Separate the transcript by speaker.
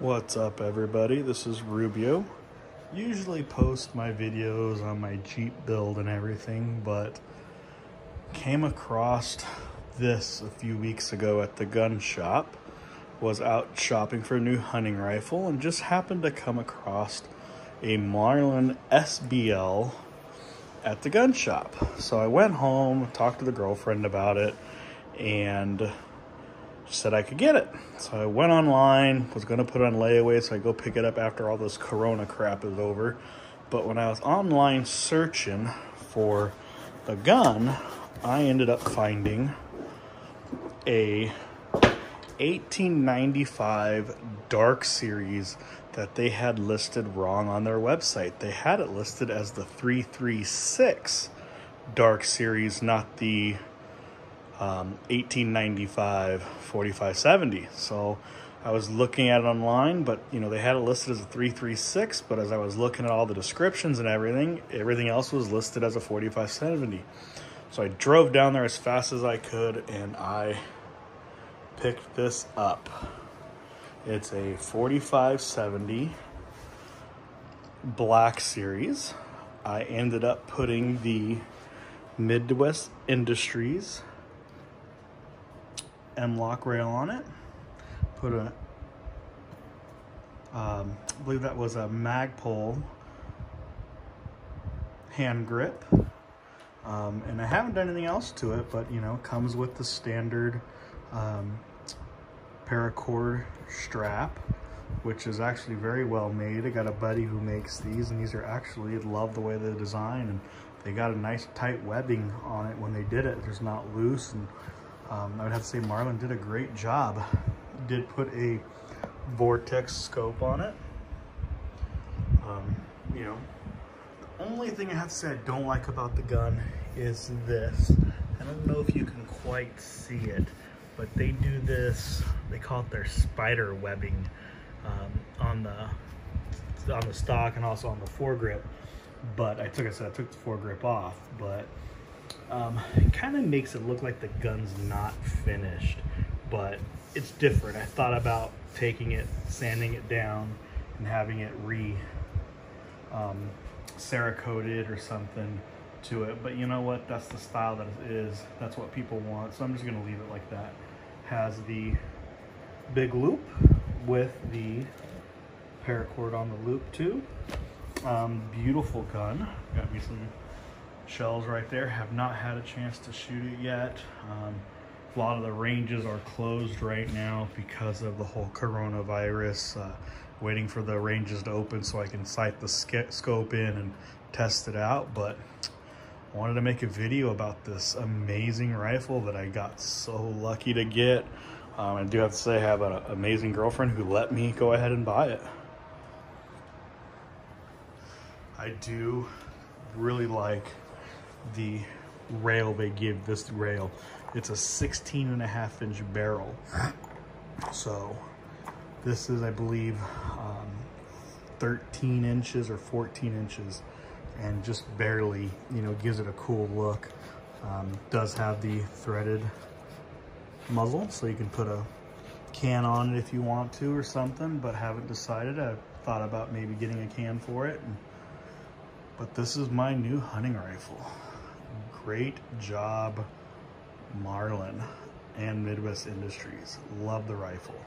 Speaker 1: What's up everybody? This is Rubio. Usually post my videos on my Jeep build and everything, but came across this a few weeks ago at the gun shop. Was out shopping for a new hunting rifle and just happened to come across a Marlin SBL at the gun shop. So I went home, talked to the girlfriend about it, and said I could get it. So I went online, was going to put it on layaway so I go pick it up after all this corona crap is over. But when I was online searching for the gun, I ended up finding a 1895 Dark Series that they had listed wrong on their website. They had it listed as the 336 Dark Series, not the um, 1895 4570. So I was looking at it online, but you know they had it listed as a 336. But as I was looking at all the descriptions and everything, everything else was listed as a 4570. So I drove down there as fast as I could, and I picked this up. It's a 4570 Black Series. I ended up putting the Midwest Industries M-LOK rail on it. Put a, um, I believe that was a Magpul hand grip. Um, and I haven't done anything else to it, but you know, comes with the standard um, paracord strap, which is actually very well made. I got a buddy who makes these, and these are actually, love the way they design, and they got a nice tight webbing on it when they did it. There's not loose, and um, I would have to say Marlin did a great job. Did put a Vortex scope on it. Um, you know, the only thing I have to say I don't like about the gun is this. I don't know if you can quite see it, but they do this, they call it their spider webbing um, on the on the stock and also on the foregrip. But I took, I said I took the foregrip off, but um, it kind of makes it look like the gun's not finished, but it's different. I thought about taking it, sanding it down, and having it re um, Cerakoted or something to it. But you know what? That's the style that it is. That's what people want. So I'm just going to leave it like that. Has the big loop with the paracord on the loop too. Um, beautiful gun. Got me some shells right there. Have not had a chance to shoot it yet. Um, a lot of the ranges are closed right now because of the whole coronavirus. Uh, waiting for the ranges to open so I can sight the scope in and test it out. But I wanted to make a video about this amazing rifle that I got so lucky to get. Um, I do have to say I have an amazing girlfriend who let me go ahead and buy it. I do really like the rail they give this rail. It's a 16 and a half inch barrel. So this is, I believe, um, 13 inches or 14 inches and just barely, you know, gives it a cool look. Um, does have the threaded muzzle, so you can put a can on it if you want to or something, but haven't decided. I thought about maybe getting a can for it. And, but this is my new hunting rifle. Great job, Marlin and Midwest Industries. Love the rifle.